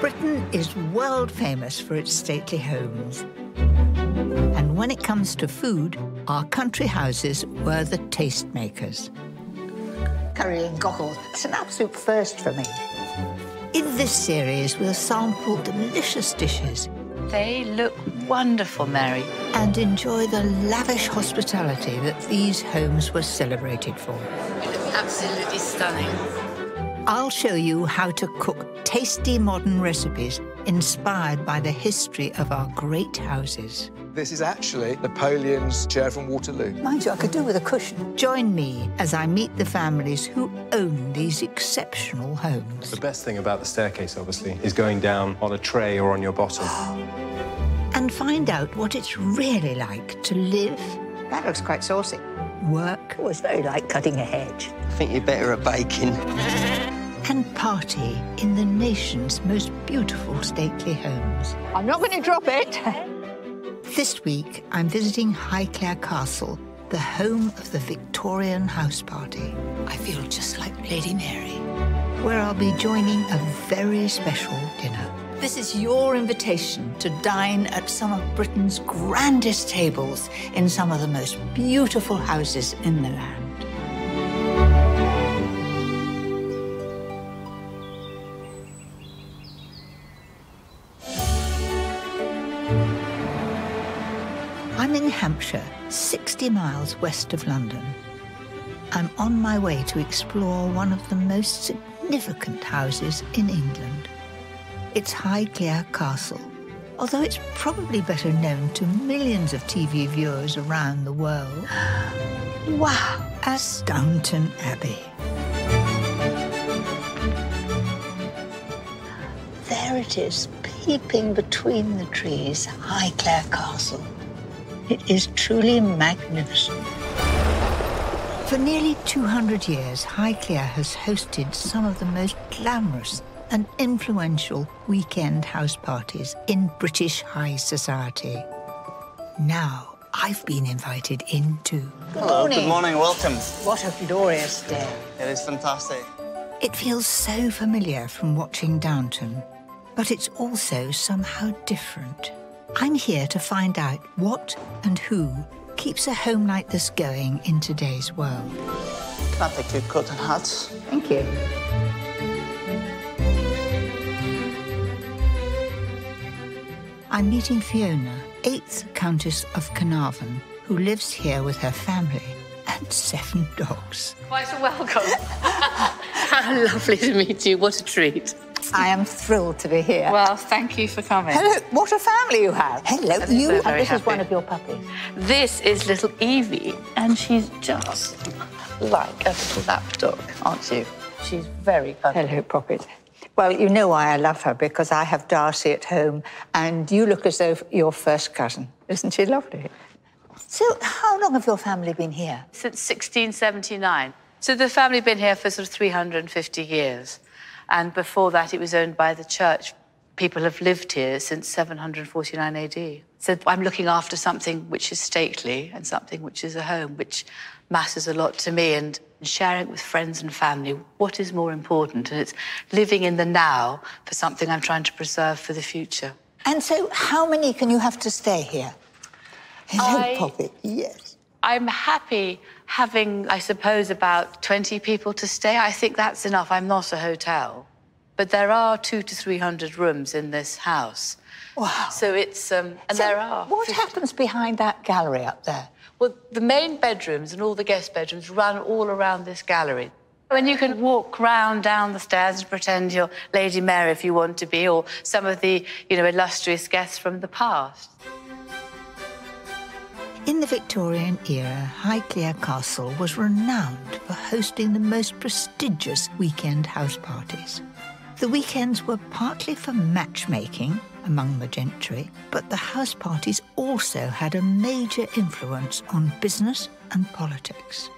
Britain is world famous for its stately homes. And when it comes to food, our country houses were the tastemakers. Curry and cockles, it's an absolute first for me. In this series, we'll sample delicious dishes They look wonderful, Mary. and enjoy the lavish hospitality that these homes were celebrated for. Absolutely stunning. I'll show you how to cook tasty modern recipes inspired by the history of our great houses. This is actually Napoleon's chair from Waterloo. Mind you, I could do with a cushion. Join me as I meet the families who own these exceptional homes. The best thing about the staircase, obviously, is going down on a tray or on your bottom. and find out what it's really like to live, That looks quite saucy. work, Oh, it's very like cutting a hedge. I think you're better at baking. and party in the nation's most beautiful stately homes. I'm not going to drop it. This week, I'm visiting Highclere Castle, the home of the Victorian house party, I feel just like Lady Mary. where I'll be joining a very special dinner. This is your invitation to dine at some of Britain's grandest tables in some of the most beautiful houses in the land. Hampshire, 60 miles west of London. I'm on my way to explore one of the most significant houses in England. It's Highclere Castle, although it's probably better known to millions of TV viewers around the world. Wow, as Downton Abbey. There it is, peeping between the trees, Highclere Castle. It is truly magnificent. For nearly 200 years, Highclere has hosted some of the most glamorous and influential weekend house parties in British high society. Now, I've been invited in too. Hello, good morning, welcome. What a glorious day. It is fantastic. It feels so familiar from watching Downton, but it's also somehow different. I'm here to find out what and who keeps a home like this going in today's world. Can I pick your coat and hats? Thank you. I'm meeting Fiona, 8th Countess of Carnarvon, who lives here with her family and seven dogs. Quite a welcome. How lovely to meet you. What a treat. I am thrilled to be here. Well, thank you for coming. Hello, what a family you have. Hello, I'm you. so and very this is one of your puppies. This is little Evie, and she's just like a little lapdog, aren't you? She's very cuddly. Hello, Poppet. Well, you know why I love her because I have Darcy at home, and you look as though you're first cousin. Isn't she lovely? So, how long have your family been here? Since 1679. So the family been here for sort of 350 years. And before that, it was owned by the church. People have lived here since 749 AD. So I'm looking after something which is stately and something which is a home, which matters a lot to me. And sharing it with friends and family, what is more important? And it's living in the now for something I'm trying to preserve for the future. And so, how many can you have to stay here? Hello, I- Poppet. Yes. I'm happy having, I suppose, about 20 people to stay. I think that's enough. I'm not a hotel. But there are two to 300 rooms in this house. Wow. So it's, um, and So there are. What happens behind that gallery up there? Well, the main bedrooms and all the guest bedrooms run all around this gallery. And you can walk round down the stairs and pretend you're Lady Mary if you want to be, or some of the, you know, illustrious guests from the past. In the Victorian era, Highclere Castle was renowned for hosting the most prestigious weekend house parties. The weekends were partly for matchmaking among the gentry, but the house parties also had a major influence on business and politics.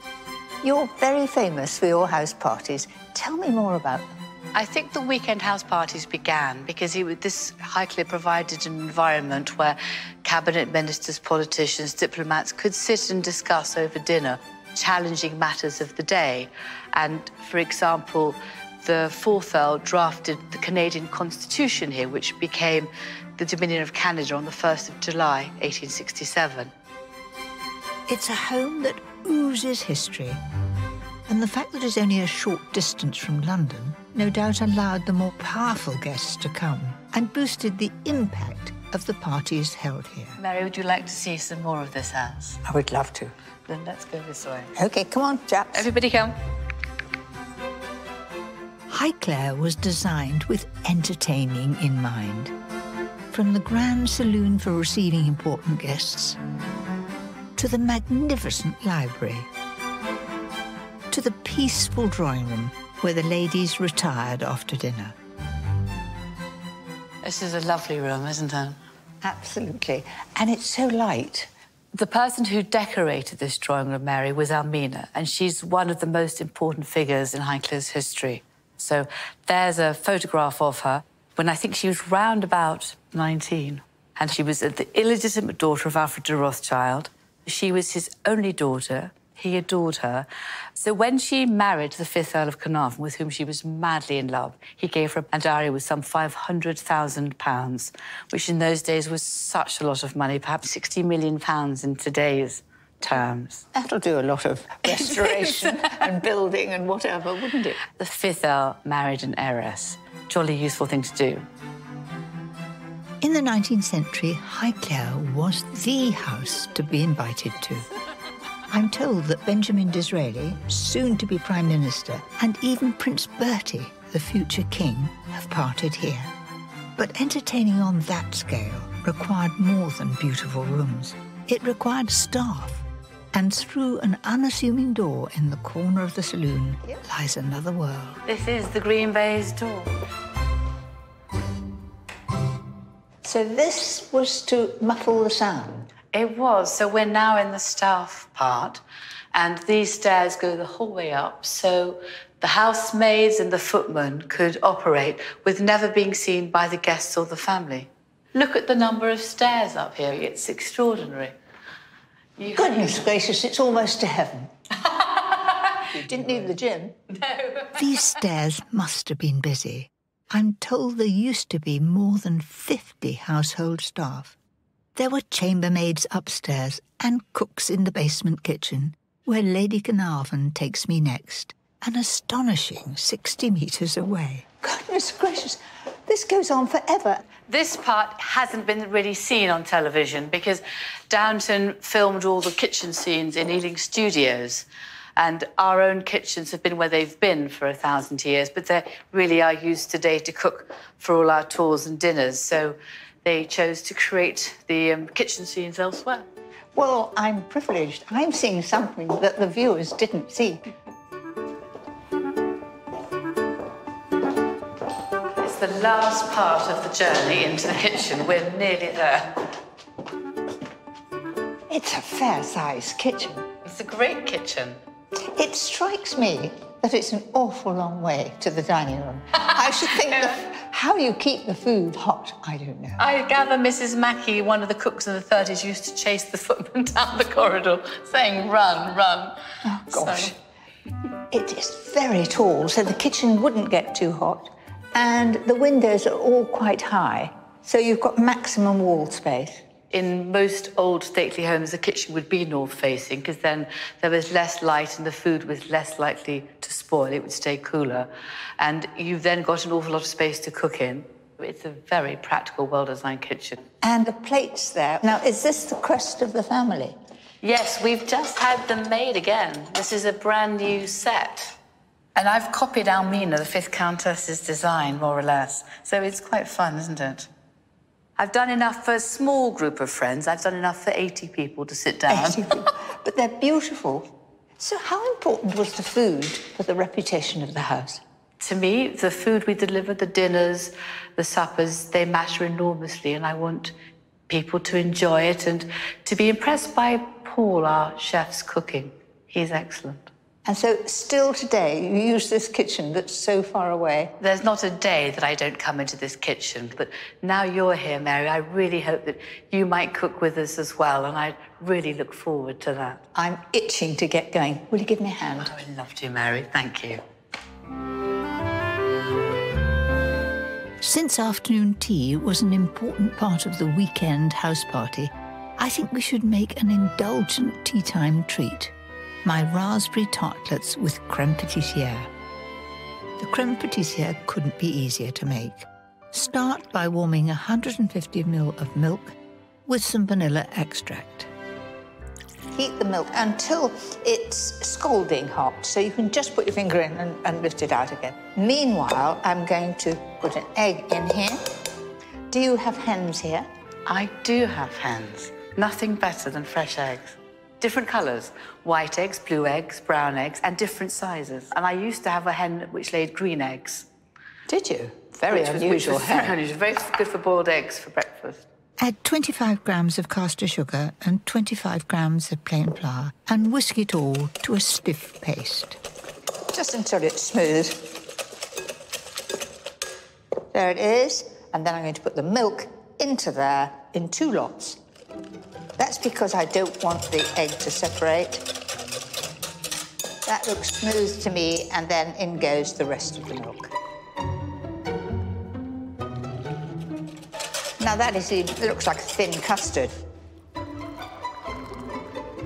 You're very famous for your house parties. Tell me more about them. I think the weekend house parties began because he, this Highclere provided an environment where cabinet ministers, politicians, diplomats could sit and discuss over dinner challenging matters of the day. And for example, the fourth Earl drafted the Canadian Constitution here, which became the Dominion of Canada on the 1st of July, 1867. It's a home that oozes history. And the fact that it's only a short distance from London no doubt allowed the more powerful guests to come and boosted the impact of the parties held here. Mary, would you like to see some more of this house? I would love to. Then let's go this way. OK, come on, chaps. Everybody come. Highclere was designed with entertaining in mind. From the grand saloon for receiving important guests, to the magnificent library, to the peaceful drawing room where the ladies retired after dinner. This is a lovely room, isn't it? Absolutely. And it's so light. The person who decorated this drawing room, Mary, was Almina, and she's one of the most important figures in Highclere's history. So there's a photograph of her when I think she was round about 19. And she was the illegitimate daughter of Alfred de Rothschild. She was his only daughter. He adored her. So when she married the fifth Earl of Carnarvon, with whom she was madly in love, he gave her a dowry with some £500,000, which in those days was such a lot of money, perhaps 60 million pounds in today's terms. That'll do a lot of restoration and building and whatever, wouldn't it? The fifth Earl married an heiress. Jolly useful thing to do. In the 19th century, Highclere was the house to be invited to. I'm told that Benjamin Disraeli, soon to be Prime Minister, and even Prince Bertie, the future king, have parted here. But entertaining on that scale required more than beautiful rooms. It required staff. And through an unassuming door in the corner of the saloon lies another world. This is the Green Baize door. So this was to muffle the sound. It was. So we're now in the staff part, and these stairs go the whole way up. So the housemaids and the footmen could operate with never being seen by the guests or the family. Look at the number of stairs up here. It's extraordinary. You Goodness gracious, it's almost to heaven. you didn't need the gym. No. These stairs must have been busy. I'm told there used to be more than 50 household staff. There were chambermaids upstairs and cooks in the basement kitchen, where Lady Carnarvon takes me next, an astonishing 60 metres away. Goodness gracious, this goes on forever. This part hasn't been really seen on television because Downton filmed all the kitchen scenes in Ealing Studios. And our own kitchens have been where they've been for a thousand years, but they really are used today to cook for all our tours and dinners. So they chose to create the um, kitchen scenes elsewhere. Well, I'm privileged. I'm seeing something that the viewers didn't see. It's the last part of the journey into the kitchen. We're nearly there. It's a fair-sized kitchen. It's a great kitchen. It strikes me that it's an awful long way to the dining room. I should think that how you keep the food hot, I don't know. I gather Mrs. Mackey, one of the cooks in the 30s, used to chase the footman down the corridor saying, run, run. Oh, gosh. So... It is very tall, so the kitchen wouldn't get too hot. And the windows are all quite high, so you've got maximum wall space. In most old stately homes, the kitchen would be north facing because then there was less light and the food was less likely to spoil. It would stay cooler. And you've then got an awful lot of space to cook in. It's a very practical, well designed kitchen. And the plates there. Now, is this the crest of the family? Yes, we've just had them made again. This is a brand new set. And I've copied Almina, the fifth countess's design, more or less. So it's quite fun, isn't it? I've done enough for a small group of friends. I've done enough for 80 people to sit down. 80 people. but they're beautiful. So how important was the food for the reputation of the house? To me, the food we deliver, the dinners, the suppers, they matter enormously, and I want people to enjoy it and to be impressed by Paul, our chef's cooking. He's excellent. And so, still today, you use this kitchen that's so far away. There's not a day that I don't come into this kitchen. But now you're here, Mary, I really hope that you might cook with us as well. And I really look forward to that. I'm itching to get going. Will you give me a hand? Oh, I would love to, Mary. Thank you. Since afternoon tea was an important part of the weekend house party, I think we should make an indulgent tea time treat. My raspberry tartlets with creme patissiere. The creme patissiere couldn't be easier to make. Start by warming 150 ml of milk with some vanilla extract. Heat the milk until it's scalding hot, so you can just put your finger in and, and lift it out again. Meanwhile, I'm going to put an egg in here. Do you have hens here? I do have hens. Nothing better than fresh eggs. Different colours white eggs, blue eggs, brown eggs, and different sizes. And I used to have a hen which laid green eggs. Did you? Very which was- unusual which was hen. Very unusual. Very good for boiled eggs for breakfast. Add 25 grams of caster sugar and 25 grams of plain flour and whisk it all to a stiff paste. Just until it's smooth. There it is. And then I'm going to put the milk into there in two lots. That's because I don't want the egg to separate. That looks smooth to me, and then in goes the rest of the milk. Now that is, it looks like a thin custard.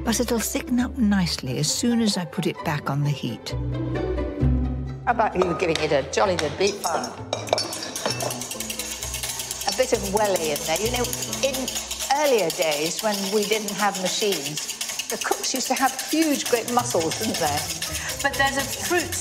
But it'll thicken up nicely as soon as I put it back on the heat. How about you giving it a jolly good beat? A bit of welly in there. You know, in earlier days when we didn't have machines, the cooks used to have huge, great muscles, didn't they? But there's a fruit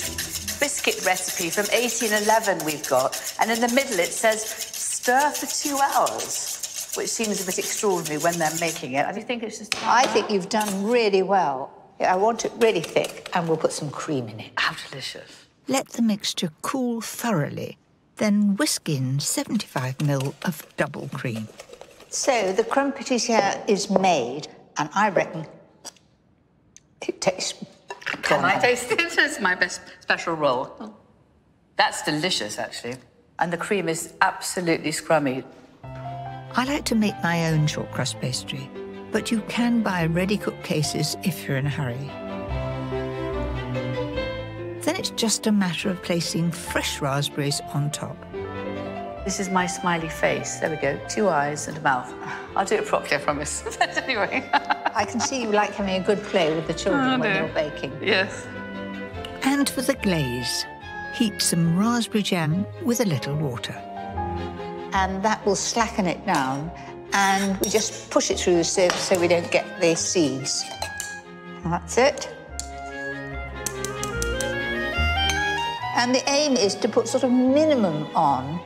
biscuit recipe from 1811 we've got, and in the middle it says stir for two hours, which seems a bit extraordinary when they're making it. I do think it's just I think you've done really well. I want it really thick, and we'll put some cream in it. how delicious. Let the mixture cool thoroughly, then whisk in 75 ml of double cream. So the creme patissiere is made, and I reckon it tastes. Can I taste it? It's my best special roll. That's delicious, actually. And the cream is absolutely scrummy. I like to make my own shortcrust pastry, but you can buy ready cooked cases if you're in a hurry. Then it's just a matter of placing fresh raspberries on top. This is my smiley face. There we go. Two eyes and a mouth. I'll do it properly, I promise. But anyway. I can see you like having a good play with the children Oh, when dear. you're baking. yes. And for the glaze, heat some raspberry jam with a little water. and that will slacken it down and we just push it through the sieve so we don't get the seeds. And that's it. And the aim is to put sort of minimum on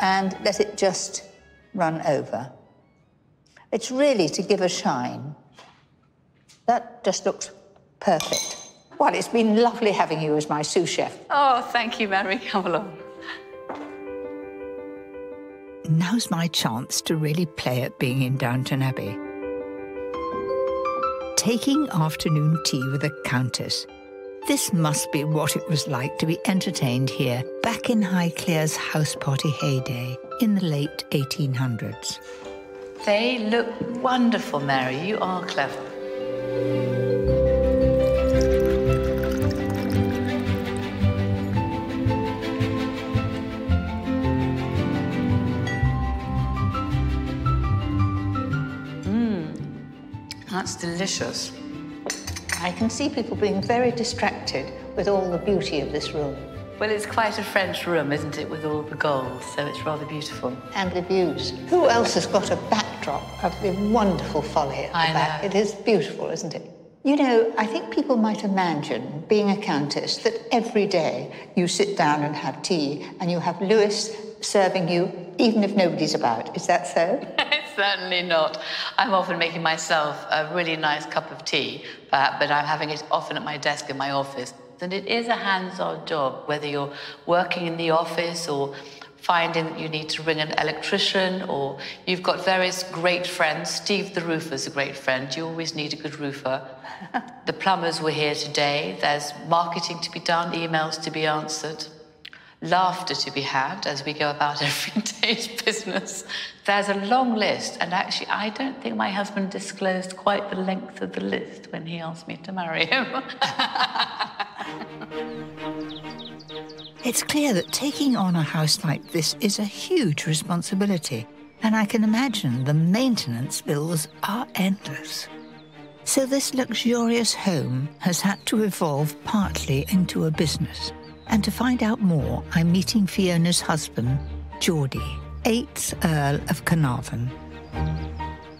and let it just run over. It's really to give a shine. That just looks perfect. Well, it's been lovely having you as my sous chef. Oh, thank you, Mary. Come along. Now's my chance to really play at being in Downton Abbey. Taking afternoon tea with a countess. This must be what it was like to be entertained here back in Highclere's house party heyday in the late 1800s. They look wonderful, Mary. You are clever. Mmm, that's delicious. I can see people being very distracted with all the beauty of this room Well, it's quite a French room, isn't it, with all the gold, so it's rather beautiful. and the views. Who else has got a backdrop of the wonderful folly at the I back? know. It is beautiful, isn't it? You know, I think people might imagine, being a countess, that every day you sit down and have tea and you have Lewis serving you, even if nobody's about. Is that so? Certainly not. I'm often making myself a really nice cup of tea, but, but I'm having it often at my desk in my office. And it is a hands-on job, whether you're working in the office or finding that you need to ring an electrician or you've got various great friends. Steve the roofer's a great friend. You always need a good roofer. the plumbers were here today. There's marketing to be done, emails to be answered laughter to be had as we go about every day's business. There's a long list, and actually, I don't think my husband disclosed quite the length of the list when he asked me to marry him. It's clear that taking on a house like this is a huge responsibility, and I can imagine the maintenance bills are endless. So, this luxurious home has had to evolve partly into a business. And to find out more, I'm meeting Fiona's husband, Geordie, 8th Earl of Carnarvon.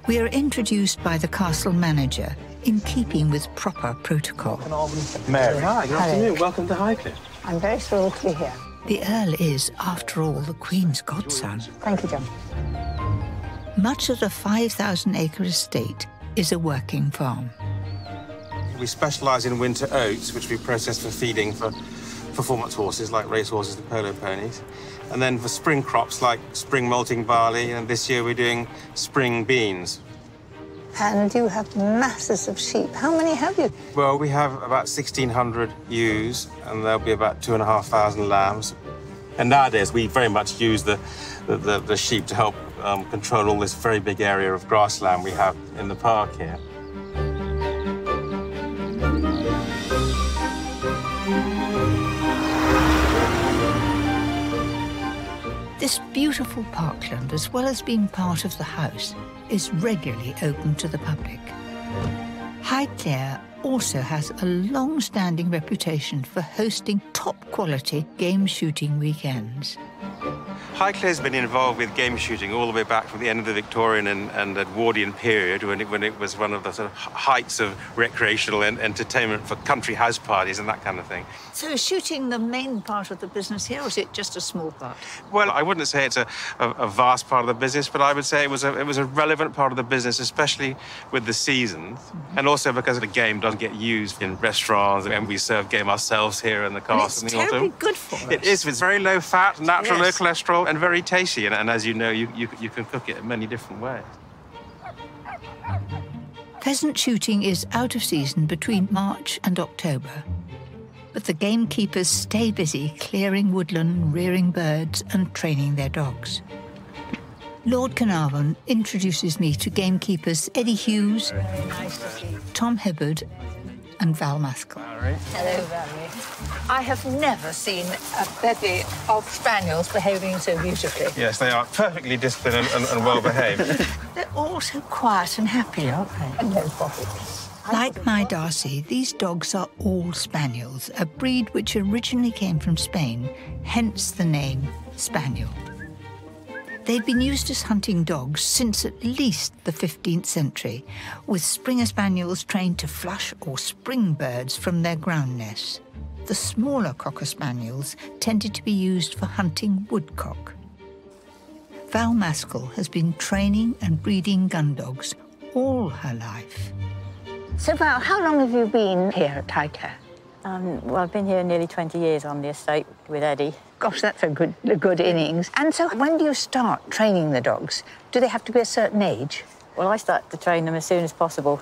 We are introduced by the castle manager in keeping with proper protocol. Mary. Hi, good afternoon. Welcome to Highclere. I'm very thrilled to be here. The Earl is, after all, the Queen's godson. Thank you, John. Much of the 5,000 acre estate is a working farm. We specialise in winter oats, which we process for feeding for performance horses like race horses and polo ponies. And then for spring crops like spring malting barley, and this year we're doing spring beans. And you have masses of sheep. How many have you? Well, we have about 1,600 ewes, and there'll be about 2,500 lambs. And nowadays, we very much use the, the, the, the sheep to help um, control all this very big area of grassland we have in the park here. This beautiful parkland, as well as being part of the house, is regularly open to the public. Highclere also has a long standing reputation for hosting top quality game shooting weekends. Highclere's been involved with game shooting all the way back from the end of the Victorian and, and Edwardian period when it, when it was one of the sort of heights of recreational and entertainment for country house parties and that kind of thing. So, is shooting the main part of the business here, or is it just a small part? Well, I wouldn't say it's a, a, a vast part of the business, but I would say it was a, it was a relevant part of the business, especially with the seasons, Mm-hmm. and also because the game doesn't get used in restaurants, and we serve game ourselves here in the And castle it's in the autumn. good for us. It is. It's very low fat, natural, Yes. low cholesterol, and very tasty. And, and as you know, you, you, you can cook it in many different ways. Pheasant shooting is out of season between March and October. But the gamekeepers stay busy clearing woodland, rearing birds, and training their dogs. Lord Carnarvon introduces me to gamekeepers Eddie Hughes, Tom Hibbard, and Val Maskell. Hello, Valerie. I have never seen a bevy of spaniels behaving so beautifully. Yes, they are perfectly disciplined and, and, and well behaved. They're all so quiet and happy, aren't they? And no profit. Like my Darcy, these dogs are all spaniels, a breed which originally came from Spain, hence the name spaniel. They've been used as hunting dogs since at least the 15th century, with Springer Spaniels trained to flush or spring birds from their ground nests. The smaller Cocker Spaniels tended to be used for hunting woodcock. Val Maskell has been training and breeding gun dogs all her life. So, Val, how long have you been here at Highclere? Um, well, I've been here nearly 20 years on the estate with Eddie. Gosh, that's a good, a good innings. And so, when do you start training the dogs? Do they have to be a certain age? Well, I start to train them as soon as possible.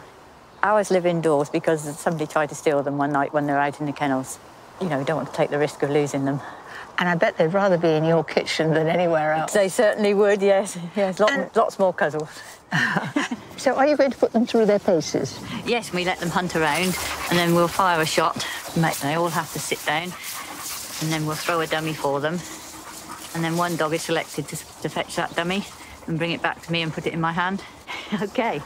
I always live indoors because somebody tried to steal them one night when they're out in the kennels. You know, we don't want to take the risk of losing them. And I bet they'd rather be in your kitchen than anywhere else. They certainly would, yes. Yes, lot, And- lots more cuddles. So, are you going to put them through their paces? Yes, we let them hunt around and then we'll fire a shot. Mate, They all have to sit down and then we'll throw a dummy for them. And then one dog is selected to, to fetch that dummy and bring it back to me and put it in my hand. okay.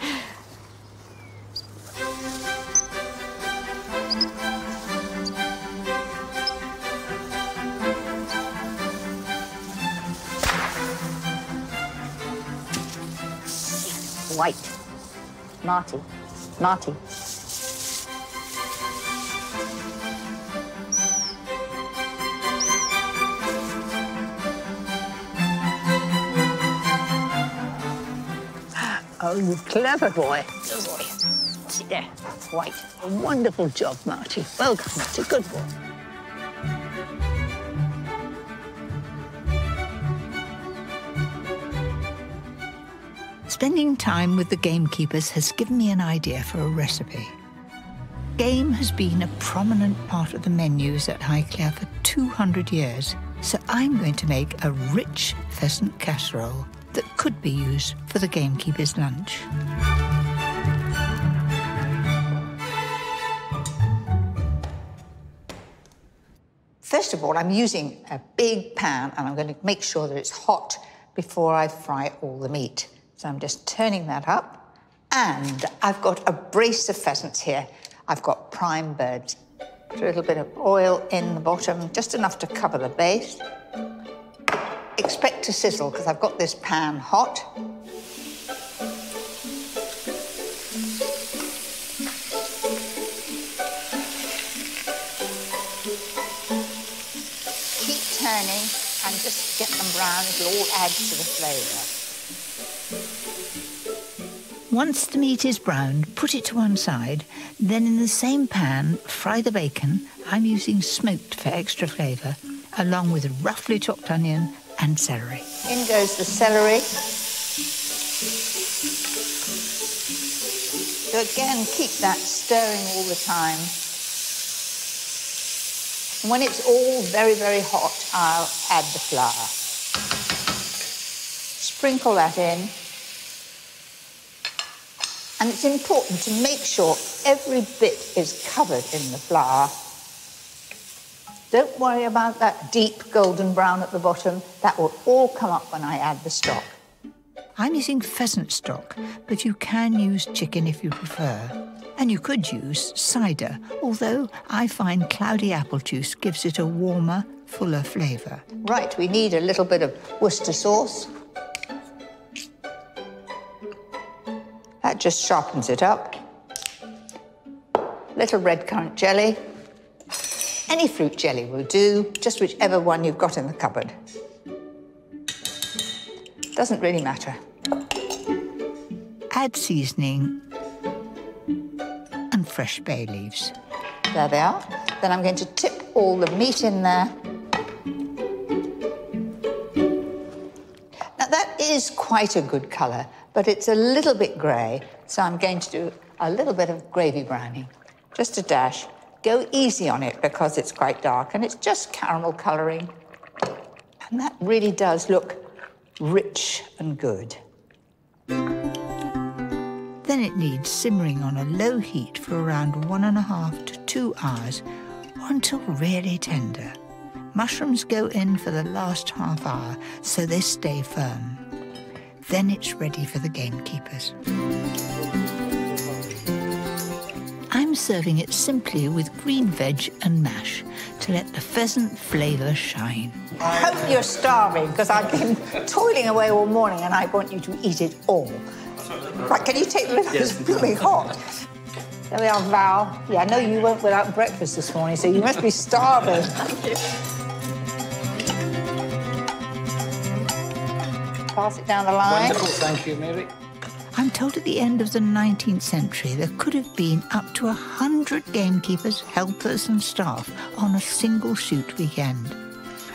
White. Marty. Marty. Oh, you clever boy. Good boy. Sit there. White. A wonderful job, Marty. Well done, Marty. Good boy. Spending time with the gamekeepers has given me an idea for a recipe. Game has been a prominent part of the menus at Highclere for 200 years, so I'm going to make a rich pheasant casserole that could be used for the gamekeeper's lunch. first of all, I'm using a big pan and I'm going to make sure that it's hot before I fry all the meat. So I'm just turning that up. And I've got a brace of pheasants here. I've got prime birds. Put a little bit of oil in the bottom, just enough to cover the base. Expect to sizzle because I've got this pan hot. Keep turning and just get them brown. It'll all add to the flavour. Once the meat is browned, put it to one side. Then in the same pan, fry the bacon. I'm using smoked for extra flavour, along with roughly chopped onion and celery. In goes the celery. So again, keep that stirring all the time. When it's all very, very hot, I'll add the flour. Sprinkle that in. And it's important to make sure every bit is covered in the flour. Don't worry about that deep golden brown at the bottom. That will all come up when I add the stock. I'm using pheasant stock, but you can use chicken if you prefer. And you could use cider, although I find cloudy apple juice gives it a warmer, fuller flavour. Right, we need a little bit of Worcester sauce. That just sharpens it up. Little red currant jelly. Any fruit jelly will do, just whichever one you've got in the cupboard. Doesn't really matter. Add seasoning and fresh bay leaves. There they are. Then I'm going to tip all the meat in there. Now that is quite a good colour, but it's a little bit grey, so I'm going to do a little bit of gravy browning. Just a dash. Go easy on it because it's quite dark and it's just caramel colouring. And that really does look rich and good. Then it needs simmering on a low heat for around one and a half to two hours until really tender. Mushrooms go in for the last half hour so they stay firm. Then it's ready for the gamekeepers. I'm serving it simply with green veg and mash to let the pheasant flavour shine. I hope you're starving because I've been toiling away all morning and I want you to eat it all. Right, can you take the little yes. blooming hot? There we are, Val. Yeah, I know you went without breakfast this morning, so you must be starving. Pass it down the line. Wonderful, thank you, Mary. I'm told at the end of the 19th century there could have been up to a hundred gamekeepers, helpers, and staff on a single shoot weekend.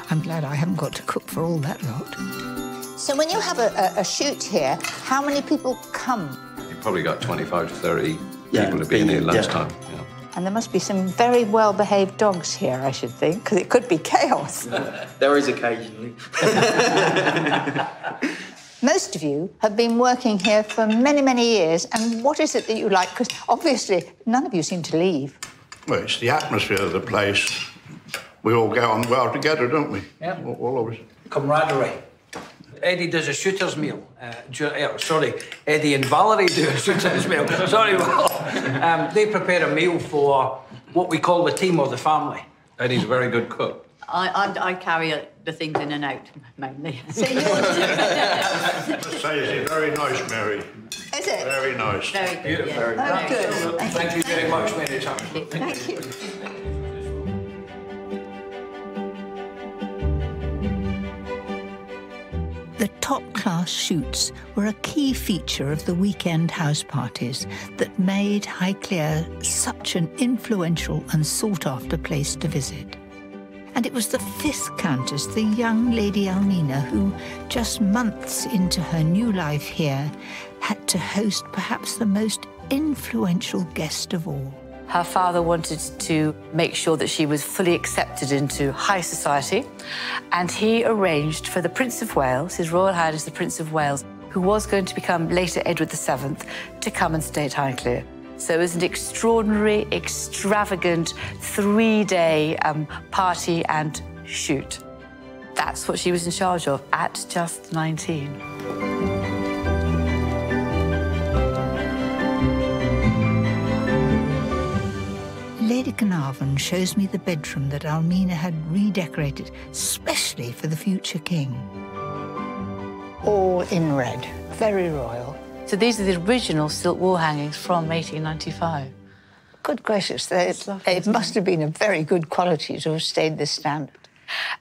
I'm glad I haven't got to cook for all that lot. So when you have a, a, a shoot here, how many people come? You've probably got 25 to 30 yeah, people to be in here lunchtime. Yeah. Yeah. And there must be some very well-behaved dogs here, I should think, because it could be chaos. there is occasionally. Most of you have been working here for many, many years, and what is it that you like? Because obviously, none of you seem to leave. Well, it's the atmosphere of the place. We all get on well together, don't we? Yeah. All, all of us. Camaraderie. Eddie does a shooter's meal. Uh, uh, sorry, Eddie and Valerie do a shooter's meal. Sorry, well, um, they prepare a meal for what we call the team or the family. Eddie's a very good cook. I, I, I carry the things in and out mainly. So you're... say it's very nice, Mary. Is it? Very nice. Very good. Beautiful. Yeah. Oh, good. Thank you very much, Mary. Thank you. The top-class shoots were a key feature of the weekend house parties that made Highclere such an influential and sought-after place to visit. And it was the fifth Countess, the young Lady Almina, who, just months into her new life here, had to host perhaps the most influential guest of all. Her father wanted to make sure that she was fully accepted into high society, and he arranged for the Prince of Wales, His Royal Highness the Prince of Wales, who was going to become later Edward VII, to come and stay at Highclere. So it was an extraordinary, extravagant three-day um, party and shoot. That's what she was in charge of at just 19. Lady Carnarvon shows me the bedroom that Almina had redecorated specially for the future king. All in red, very royal. So these are the original silk wall hangings from 1895. Good gracious, they, it must have been a very good quality to have stayed this standard.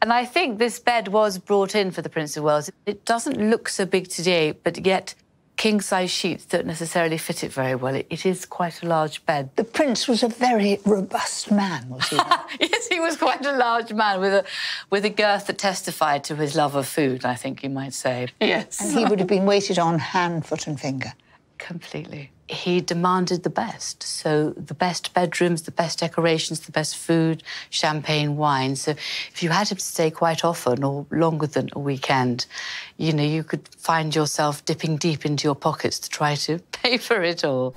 And I think this bed was brought in for the Prince of Wales. It doesn't look so big today, but yet king size sheets don't necessarily fit it very well. It, it is quite a large bed. The prince was a very robust man, was he? yes, he was quite a large man with a with a girth that testified to his love of food, I think you might say. Yes. And he would have been weighted on hand, foot, and finger. Completely. He demanded the best. So, the best bedrooms, the best decorations, the best food, champagne, wine. So, if you had him to stay quite often or longer than a weekend, you know, you could find yourself dipping deep into your pockets to try to pay for it all.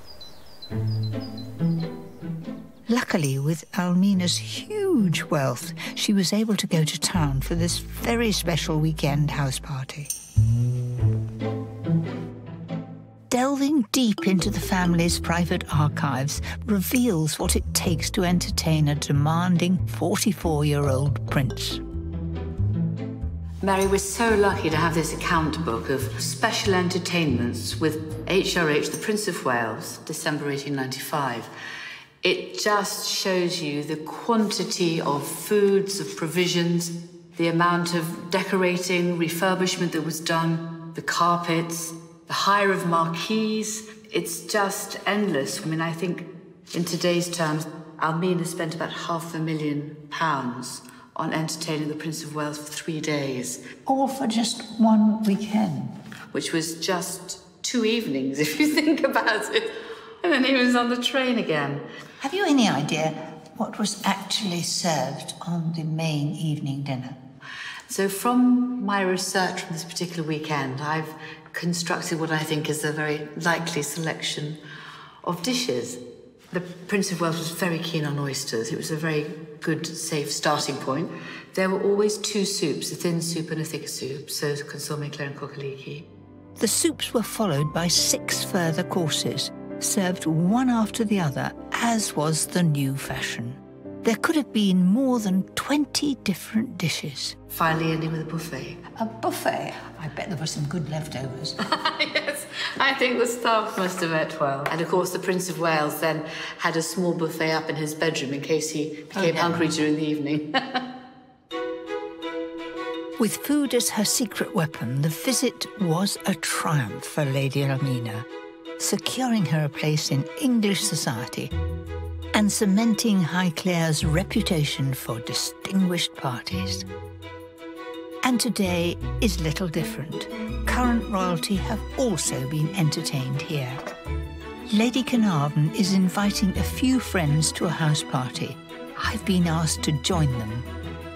Luckily, with Almina's huge wealth, she was able to go to town for this very special weekend house party. Delving deep into the family's private archives reveals what it takes to entertain a demanding 44 year old prince. Mary was so lucky to have this account book of special entertainments with HRH, the Prince of Wales, December 1895. It just shows you the quantity of foods, of provisions, the amount of decorating, refurbishment that was done, the carpets, the hire of marquees. It's just endless. I mean, I think in today's terms, Almina spent about half a million pounds on entertaining the Prince of Wales for three days. All for just one weekend. Which was just two evenings, if you think about it. And then he was on the train again. Have you any idea what was actually served on the main evening dinner? So, from my research from this particular weekend, I've constructed what I think is a very likely selection of dishes. The Prince of Wales was very keen on oysters. It was a very good, safe starting point. There were always two soups, a thin soup and a thicker soup, so consomme, clair and cock-a-leekie. The soups were followed by six further courses, served one after the other, as was the new fashion. There could have been more than 20 different dishes. Finally ending with a buffet. A buffet? I bet there were some good leftovers. yes, I think the staff must have ate well. And of course, the Prince of Wales then had a small buffet up in his bedroom in case he oh, became oh, hungry during the evening. With food as her secret weapon, the visit was a triumph for Lady Almina, securing her a place in English society and cementing Highclere's reputation for distinguished parties. And today is little different. Current royalty have also been entertained here. Lady Carnarvon is inviting a few friends to a house party. I've been asked to join them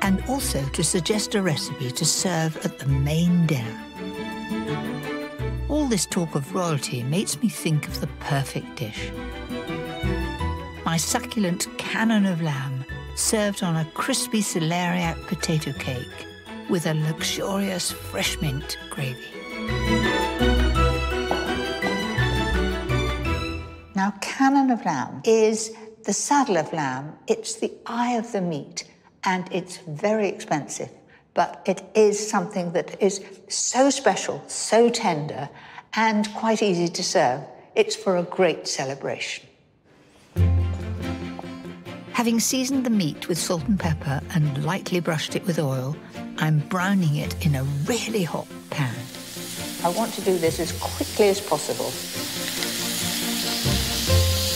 and also to suggest a recipe to serve at the main dinner. All this talk of royalty makes me think of the perfect dish my succulent cannon of lamb served on a crispy celeriac potato cake with a luxurious fresh mint gravy. Now, cannon of lamb is the saddle of lamb. It's the eye of the meat, and it's very expensive. But it is something that is so special, so tender, and quite easy to serve. It's for a great celebration. Having seasoned the meat with salt and pepper and lightly brushed it with oil, I'm browning it in a really hot pan. I want to do this as quickly as possible.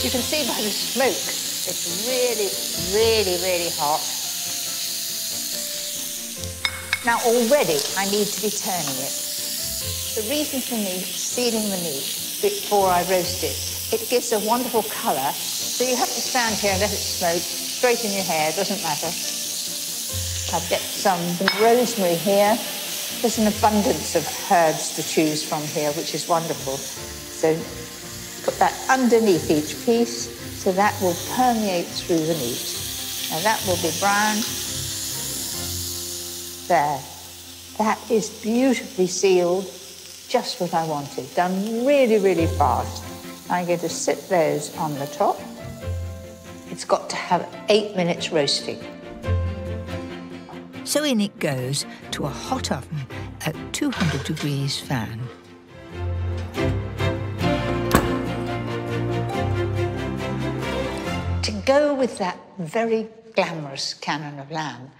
You can see by the smoke, it's really, really, really hot. Now already I need to be turning it. The reason for me sealing the meat before I roast it, it gives a wonderful colour so you have to stand here and let it smoke, straight in your hair, doesn't matter. I've got some rosemary here. There's an abundance of herbs to choose from here, which is wonderful. So put that underneath each piece so that will permeate through the meat. Now that will be brown. There. That is beautifully sealed, just what I wanted. Done really, really fast. I'm going to sit those on the top. It's got to have eight minutes roasting. So in it goes to a hot oven at 200 degrees fan. To go with that very glamorous cannon of lamb,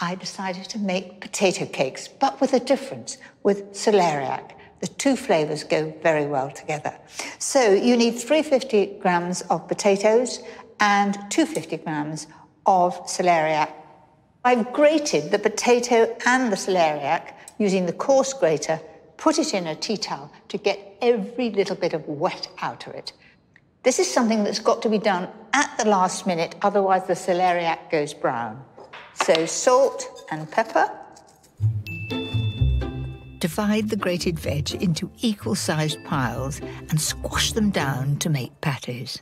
I decided to make potato cakes, but with a difference, with celeriac. The two flavours go very well together. So you need 350 grams of potatoes and 250 grams of celeriac. I've grated the potato and the celeriac using the coarse grater, put it in a tea towel to get every little bit of wet out of it. This is something that's got to be done at the last minute, otherwise the celeriac goes brown. So salt and pepper. Divide the grated veg into equal-sized piles and squash them down to make patties.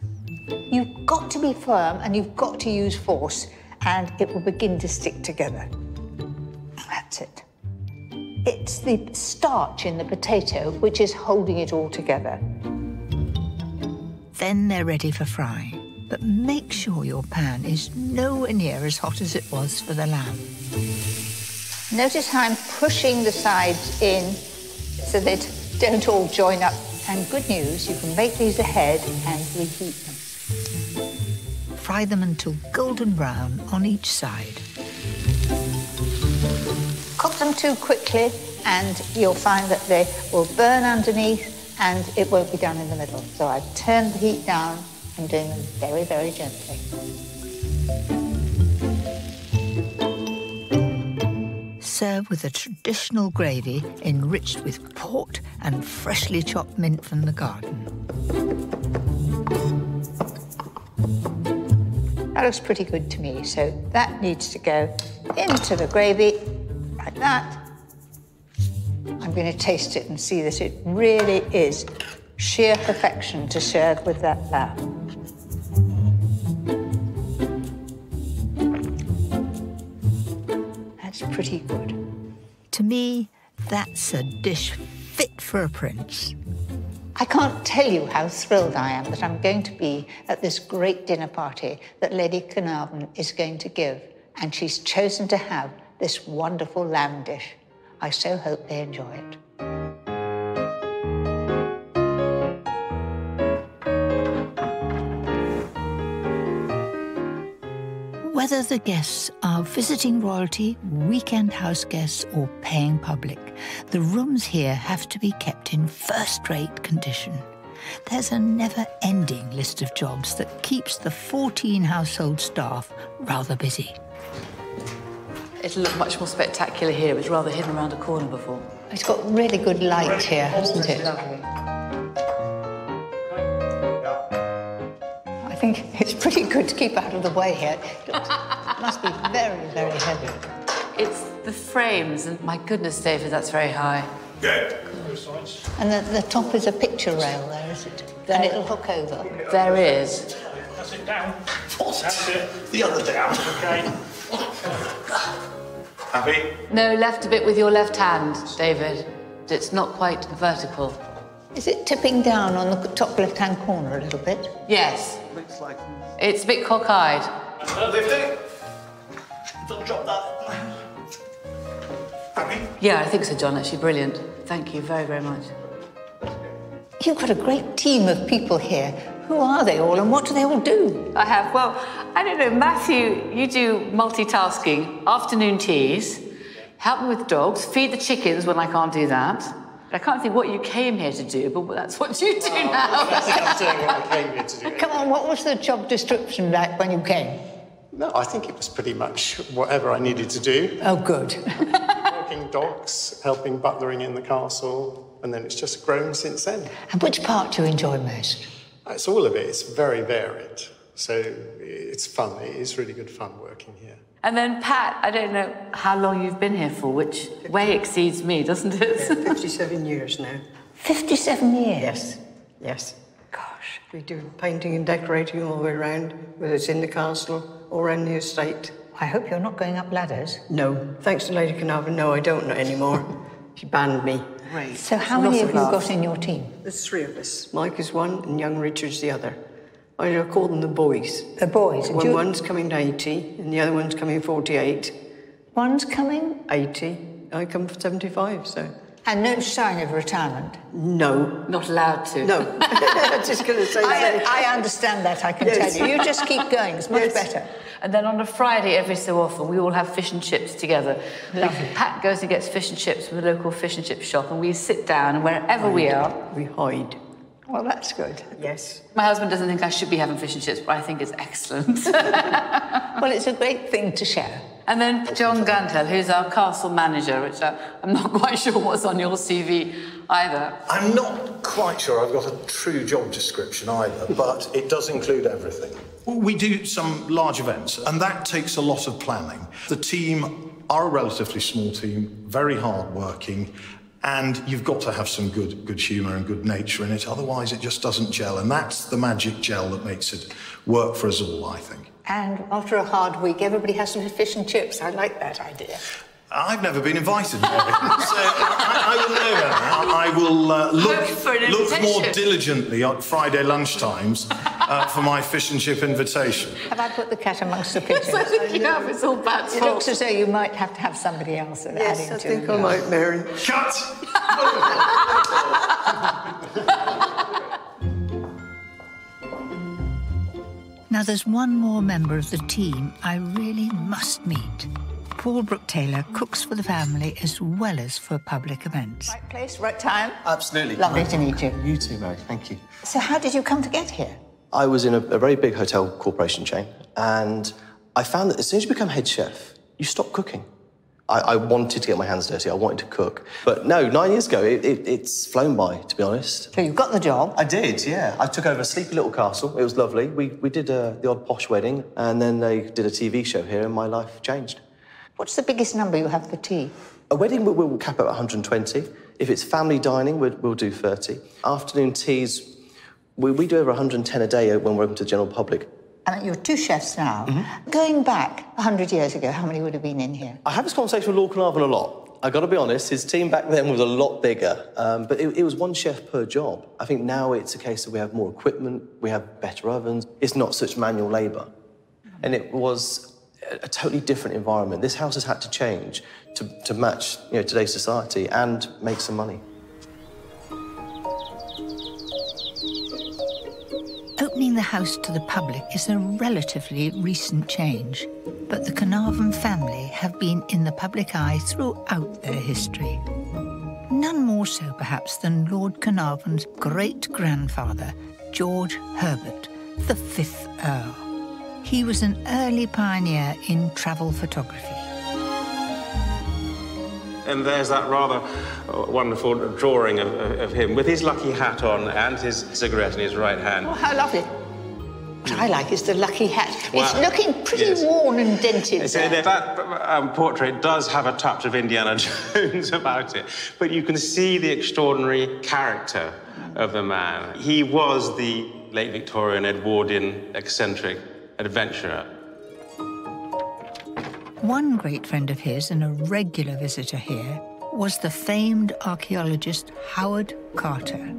You've got to be firm and you've got to use force and it will begin to stick together. That's it. It's the starch in the potato which is holding it all together. Then they're ready for frying. But make sure your pan is nowhere near as hot as it was for the lamb. Notice how I'm pushing the sides in so they don't all join up. And good news, you can make these ahead and reheat them. Fry them until golden brown on each side. Cook them too quickly and you'll find that they will burn underneath and it won't be done in the middle. So I've turned the heat down and doing them very, very gently. Serve with a traditional gravy enriched with port and freshly chopped mint from the garden. That looks pretty good to me, so that needs to go into the gravy like that. I'm going to taste it and see that it really is sheer perfection to serve with that lamb. Pretty good. To me, that's a dish fit for a prince. I can't tell you how thrilled I am that I'm going to be at this great dinner party that Lady Carnarvon is going to give, and she's chosen to have this wonderful lamb dish. I so hope they enjoy it. Whether the guests are visiting royalty, weekend house guests, or paying public, the rooms here have to be kept in first rate condition. There's a never ending list of jobs that keeps the 14 household staff rather busy. It'll look much more spectacular here. It was rather hidden around a corner before. It's got really good light here, hasn't it? I think it's pretty good to keep out of the way here. It must be very, very heavy. It's the frames, and my goodness, David, that's very high. And the, the top is a picture rail there, is it? And it'll hook over. There is. That's it down. That's it. The other down. Okay. Happy? No, left a bit with your left hand, David. It's not quite vertical. Is it tipping down on the top left-hand corner a little bit? Yes. Looks like. It's a bit cockeyed. Don't drop that. Happy? Yeah, I think so, John. Actually, brilliant. Thank you very, very much. You've got a great team of people here. Who are they all and what do they all do? I have. Well, I don't know. Matthew, you do multitasking, afternoon teas, help me with dogs, feed the chickens when I can't do that. I can't think what you came here to do, but that's what you do oh, now. I'm doing what I came here to do. Come on, what was the job description like when you came? No, I think it was pretty much whatever I needed to do. Oh, good. Walking dogs, helping butlering in the castle, and then it's just grown since then. And which part do you enjoy most? It's all of it. It's very varied. So it's fun. It is really good fun working here. And then Pat, I don't know how long you've been here for, which way exceeds me, doesn't it? 57 years now. 57 years? Yes, yes. Gosh. We do painting and decorating all the way around, whether it's in the castle or around the estate. I hope you're not going up ladders. No, thanks to Lady Carnarvon, no, I don't anymore. she banned me. Right. So how many have you got in your team? There's three of us. Mike is one and young Richard's the other. I call them the boys. The boys? One, you... One's coming 80 and the other one's coming 48. One's coming? 80. I come for 75, so... And no sign of retirement? No. Not allowed to? No. I'm just going to say I, I, understand that, I can yes. tell you. You just keep going, it's much yes. better. And then on a Friday, every so often, we all have fish and chips together. Lovely. Pat goes and gets fish and chips from the local fish and chip shop, and we sit down, and wherever we are... We hide. Well, that's good. Yes. My husband doesn't think I should be having fish and chips, but I think it's excellent. well, it's a great thing to share. And then John Gantel, who's our castle manager, which I, I'm not quite sure what's on your CV either. I'm not quite sure I've got a true job description either, but it does include everything. We do some large events, and that takes a lot of planning. The team are a relatively small team, very hard working, and you've got to have some good good humour and good nature in it. Otherwise it just doesn't gel. And that's the magic gel that makes it work for us all i think. And after a hard week everybody has some fish and chips. I like that idea. I've never been invited, so I, I, will know that. I will uh, look, look more diligently at Friday lunchtimes uh, for my fish and chip invitation. Have I put the cat amongst the pigeons? yes, I think you have. It's all bad. It looks as though you might have to have somebody else yes, adding I to think I might, Mary. Cut! now, there's one more member of the team I really must meet. Paul Brooke-Taylor cooks for the family as well as for public events. Right place, right time. Absolutely. Lovely to meet you. You too, Mary. Thank you. So, how did you come to get here? I was in a, a very big hotel corporation chain, and I found that as soon as you become head chef, you stop cooking. I, I, wanted to get my hands dirty. I wanted to cook. But no, nine years ago, it, it, it's flown by, to be honest. So you got the job? I did, yeah. I took over a sleepy little castle. It was lovely. We, we did uh, the odd posh wedding, and then they did a TV show here, and my life changed. What's the biggest number you have for tea? A wedding we'll, we'll cap at 120. If it's family dining, we'll, we'll do 30. Afternoon teas, we, we do over 110 a day when we're open to the general public. And you're two chefs now. Mm-hmm. Going back 100 years ago, how many would have been in here? I have this conversation with Lord Carnarvon a lot. I got to be honest, his team back then was a lot bigger, um, but it, it, was one chef per job. I think now it's a case that we have more equipment, we have better ovens. It's not such manual labour, and it was a totally different environment. This house has had to change to, to match you know, today's society and make some money. Opening the house to the public is a relatively recent change, but the Carnarvon family have been in the public eye throughout their history. None more so, perhaps, than Lord Carnarvon's great-grandfather, George Herbert, the fifth Earl. He was an early pioneer in travel photography. And there's that rather uh, wonderful drawing of, of, him with his lucky hat on and his cigarette in his right hand. Oh, how lovely. What I like is the lucky hat. It's looking pretty yes. worn and dented. So that um, portrait does have a touch of Indiana Jones about it, but you can see the extraordinary character of the man. He was the late Victorian Edwardian eccentric adventurer. One great friend of his and a regular visitor here was the famed archaeologist Howard Carter.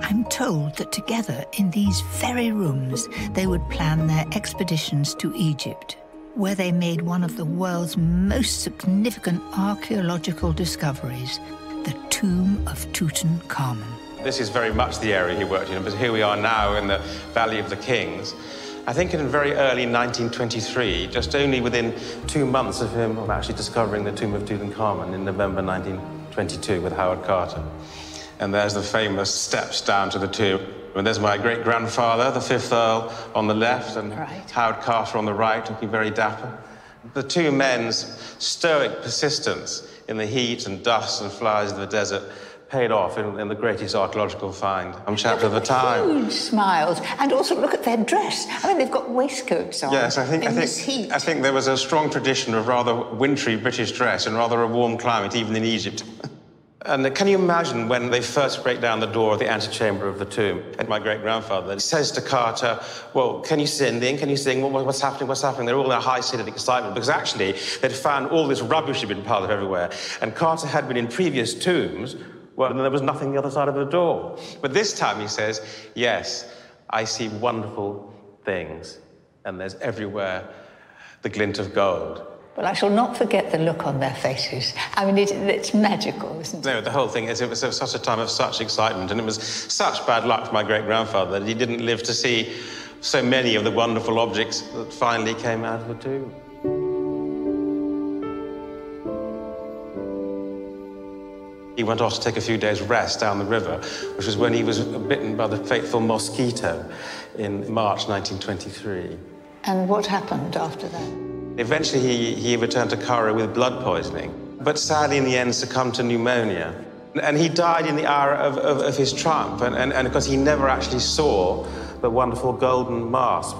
I'm told that together in these very rooms they would plan their expeditions to Egypt, where they made one of the world's most significant archaeological discoveries, the tomb of Tutankhamun. This is very much the area he worked in, but here we are now in the Valley of the Kings. I think in very early 1923, just only within two months of him of actually discovering the tomb of Tutankhamun in November 1922 with Howard Carter. And there's the famous steps down to the tomb. And there's my great grandfather, the fifth Earl, on the left, and right. Howard Carter on the right, looking very dapper. The two men's stoic persistence in the heat and dust and flies of the desert paid off in, in the greatest archaeological find. I'm chapter of the time. Huge smiles, and also look at their dress. I mean, they've got waistcoats on. Yes, I think I think I think there was a strong tradition of rather wintry British dress in rather a warm climate, even in Egypt. And can you imagine when they first break down the door of the antechamber of the tomb? And my great grandfather says to Carter, Well, can you sing then? Can you sing? Well, what's happening? What's happening? They're all in a high state of excitement because actually they'd found all this rubbish had been piled up everywhere. And Carter had been in previous tombs well, there was nothing the other side of the door. But this time he says, Yes, I see wonderful things. And there's everywhere the glint of gold. Well, I shall not forget the look on their faces. I mean, it, it's magical, isn't it? No, the whole thing is it was such a time of such excitement, and it was such bad luck for my great grandfather that he didn't live to see so many of the wonderful objects that finally came out of the tomb. He went off to take a few days' rest down the river, which was when he was bitten by the fateful mosquito in March 1923. And what happened after that? Eventually, he, he returned to Cairo with blood poisoning, but sadly, in the end, succumbed to pneumonia. And he died in the hour of, of, of his triumph, and, and, and because he never actually saw the wonderful golden mask.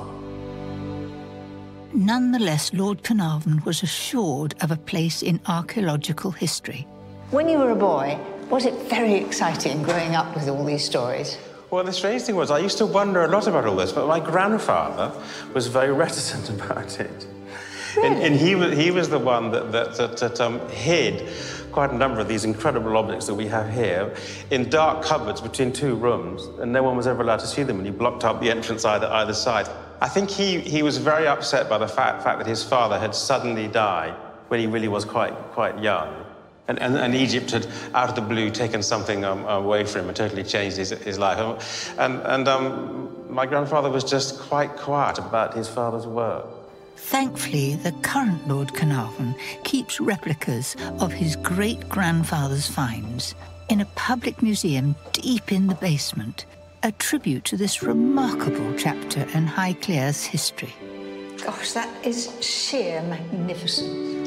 Nonetheless, Lord Carnarvon was assured of a place in archaeological history. When you were a boy, was it very exciting growing up with all these stories? Well, the strange thing was, I used to wonder a lot about all this, but my grandfather was very reticent about it. Really? And, and, he, was, he was the one that, that, that, that um, hid quite a number of these incredible objects that we have here in dark cupboards between two rooms, and no one was ever allowed to see them, and he blocked up the entrance either, either side. I think he, he was very upset by the fact, fact that his father had suddenly died when he really was quite, quite young. And, and, and, Egypt had, out of the blue, taken something um, away from him and totally changed his, his life. And, and um, my grandfather was just quite quiet about his father's work. Thankfully, the current Lord Carnarvon keeps replicas of his great grandfather's finds in a public museum deep in the basement, a tribute to this remarkable chapter in Highclere's history. Gosh, that is sheer magnificence.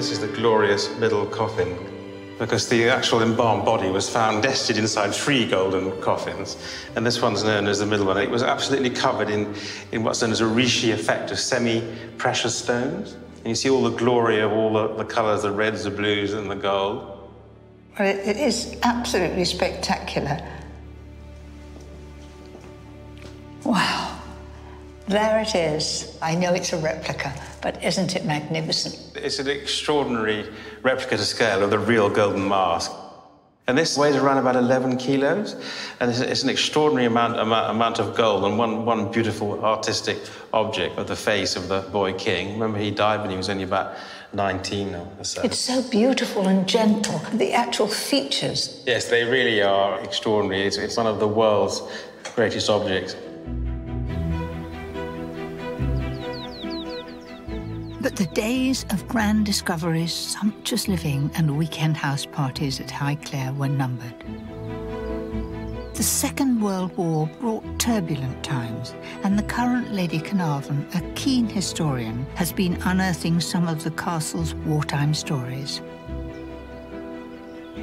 This is the glorious middle coffin because the actual embalmed body was found nested inside three golden coffins, and this one's known as the middle one. It was absolutely covered in, in what's known as a Rishi effect of semi-precious stones. And you see all the glory of all the, the colours, the reds, the blues, and the gold. Well, it, it is absolutely spectacular. Wow. There it is. I know it's a replica, but isn't it magnificent? It's an extraordinary replica to scale of the real golden mask. And this weighs around about 11 kilos, and it's, an extraordinary amount, amount, amount, of gold and one, one beautiful artistic object of the face of the boy king. Remember, he died when he was only about 19 or so. It's so beautiful and gentle. The actual features. Yes, they really are extraordinary. It's, it's one of the world's greatest objects. But the days of grand discoveries, sumptuous living, and weekend house parties at Highclere were numbered. The Second World War brought turbulent times, and the current Lady Carnarvon, a keen historian, has been unearthing some of the castle's wartime stories.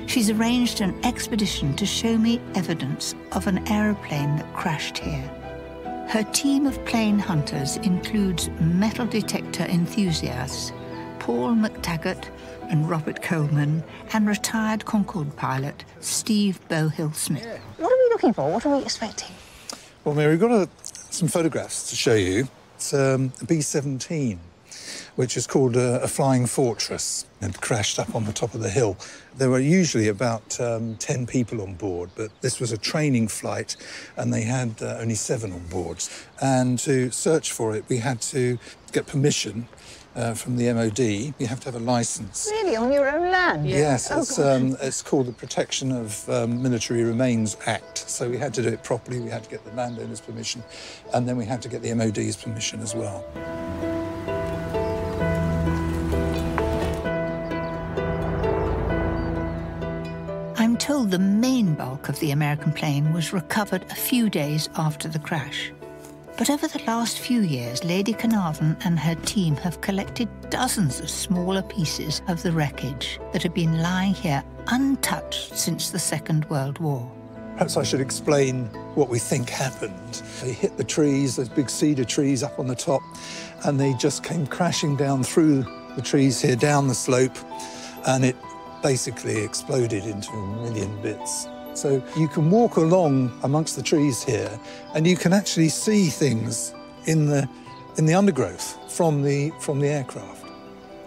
She's arranged an expedition to show me evidence of an aeroplane that crashed here. Her team of plane hunters includes metal detector enthusiasts Paul McTaggart and Robert Coleman, and retired Concorde pilot Steve Bowhill Smith. What are we looking for? What are we expecting? Well, Mary, we've got a, some photographs to show you. It's um, a B 17 which is called a, a, flying fortress and crashed up on the top of the hill. There were usually about um, 10 people on board, but this was a training flight and they had uh, only seven on board. And to search for it, we had to get permission uh, from the MOD. You have to have a license. Really, on your own land? Yes, oh, it's, um, it's, called the Protection of um, Military Remains Act. So we had to do it properly. We had to get the landowner's permission, and then we had to get the MOD's permission as well. Told the main bulk of the American plane was recovered a few days after the crash. But over the last few years, Lady Carnarvon and her team have collected dozens of smaller pieces of the wreckage that have been lying here untouched since the Second World War. Perhaps I should explain what we think happened. They hit the trees, those big cedar trees up on the top, and they just came crashing down through the trees here, down the slope, and it basically exploded into a million bits. So you can walk along amongst the trees here and you can actually see things in the, in the undergrowth from the, from the aircraft.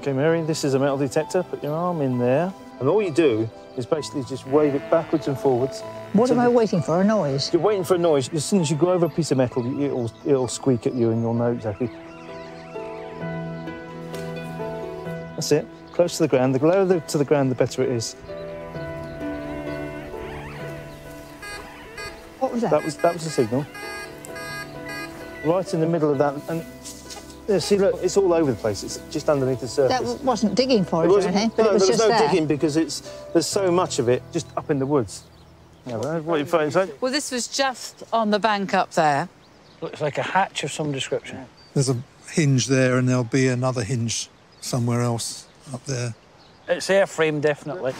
Okay, Mary, this is a metal detector. Put your arm in there. And all you do is basically just wave it backwards and forwards. What am I waiting for? A noise? You're waiting for a noise. As soon as you go over a piece of metal, it'll, it'll squeak at you and you'll know exactly. That's it. Close to the ground. The lower to the ground, the better it is. What was that? That was that was the signal. Right in the middle of that, and yeah, see, look, it's all over the place. It's just underneath the surface. That wasn't digging for It it or wasn't- anything, but no, it was there was just no there. digging because it's there's so much of it just up in the woods. Yeah, well, what you find, so Well, this was just on the bank up there. Looks like a hatch of some description. There's a hinge there and there'll be another hinge somewhere else up there. It's airframe, definitely.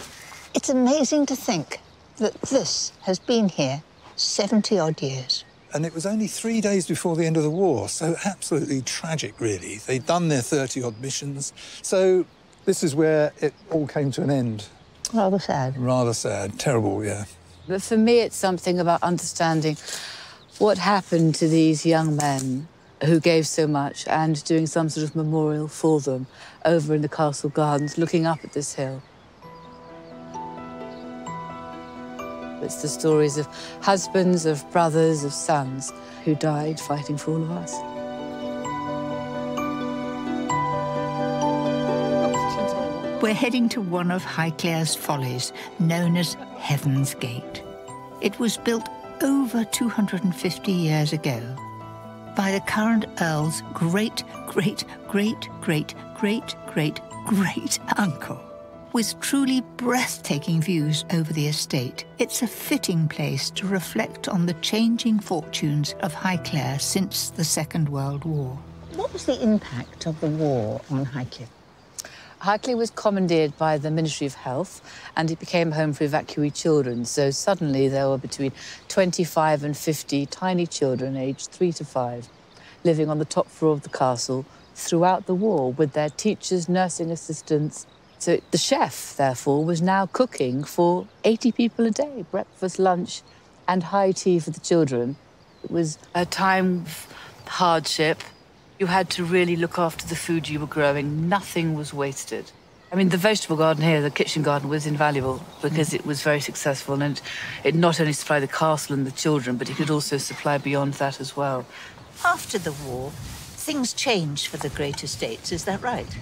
It's amazing to think that this has been here 70 odd years. And it was only three days before the end of the war, so absolutely tragic, really. They'd done their 30 odd missions. So this is where it all came to an end. Rather sad. Rather sad. Terrible, yeah. But for me, it's something about understanding what happened to these young men who gave so much and doing some sort of memorial for them over in the castle gardens, looking up at this hill. It's the stories of husbands, of brothers, of sons who died fighting for all of us. We're heading to one of Highclere's follies, known as Heaven's Gate. It was built over 250 years ago by the current Earl's great, great, great, great, great, great, great uncle. With truly breathtaking views over the estate, it's a fitting place to reflect on the changing fortunes of Highclere since the Second World War. What was the impact of the war on Highclere? Highclere was commandeered by the Ministry of Health and it became home for evacuee children. So suddenly there were between 25 and 50 tiny children aged three to five living on the top floor of the castle throughout the war with their teachers, nursing assistants. So the chef, therefore, was now cooking for 80 people a day breakfast, lunch, and high tea for the children. It was a time of hardship. You had to really look after the food you were growing. Nothing was wasted. I mean, the vegetable garden here, the kitchen garden, was invaluable because it was very successful and it not only supplied the castle and the children, but it could also supply beyond that as well. After the war, things changed for the great estates, is that right?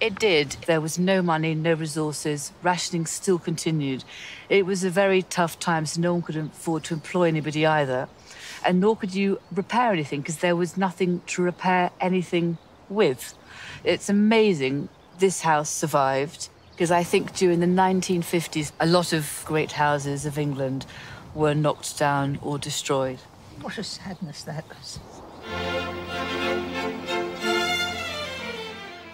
It did. There was no money, no resources. Rationing still continued. It was a very tough time, so no one could afford to employ anybody either. And nor could you repair anything because there was nothing to repair anything with. It's amazing this house survived because I think during the 1950s, a lot of great houses of England were knocked down or destroyed. What a sadness that was.